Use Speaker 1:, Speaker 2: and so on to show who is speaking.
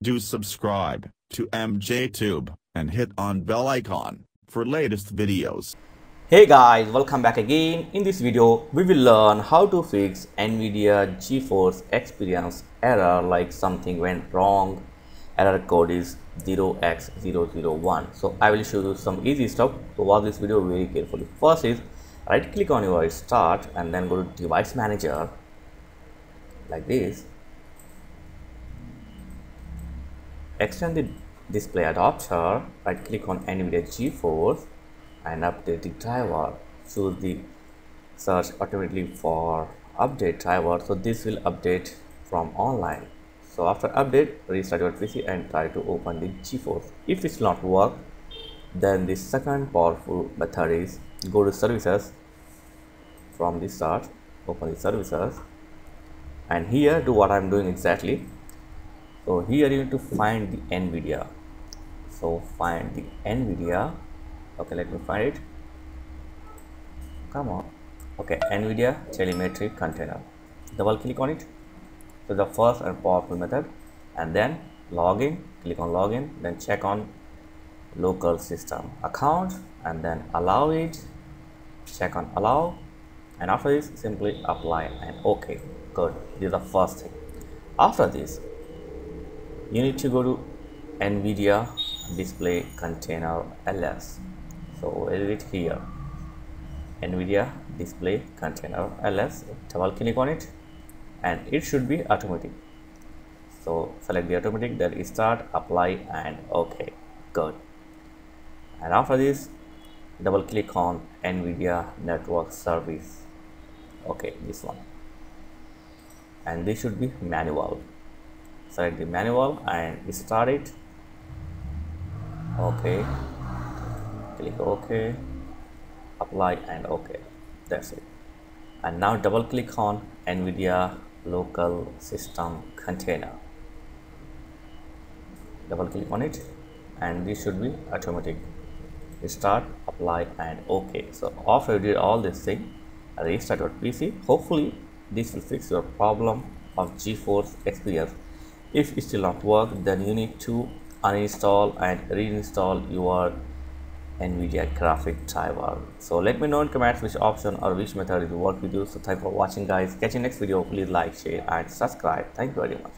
Speaker 1: Do subscribe to MJTube and hit on bell icon for latest videos.
Speaker 2: Hey guys, welcome back again. In this video, we will learn how to fix NVIDIA GeForce Experience error like something went wrong. Error code is 0x001. So I will show you some easy stuff. So watch this video very carefully. First is right click on your start and then go to device manager like this extend the display adapter right click on nvidia geforce and update the driver. Choose the search automatically for update driver. So this will update from online. So after update restart your pc and try to open the geforce if it's not work then the second powerful method is go to services. From the start open the services. And here do what I'm doing exactly so here you need to find the NVIDIA. So find the NVIDIA. Okay let me find it. Come on. Okay NVIDIA telemetry container. Double click on it. So the first and powerful method. And then login click on login then check on local system account and then allow it. Check on allow. And after this simply apply and ok good. This is the first thing. After this you need to go to nvidia display container ls so edit here. Nvidia display container ls double click on it and it should be automatic. So select the automatic then start apply and ok. Good. And after this double click on nvidia network service. Okay this one. And this should be manual select the manual and start it. Okay. Click ok. Apply and ok. That's it. And now double click on nvidia local system container. Double click on it and this should be automatic. Start apply and ok. So after you did all this thing restart your PC. Hopefully this will fix your problem of GeForce Experience. If it still not work, then you need to uninstall and reinstall your NVIDIA graphic driver. So let me know in comments which option or which method will work with you. So thank for watching guys. Catch you next video. Please like, share and subscribe. Thank you very much.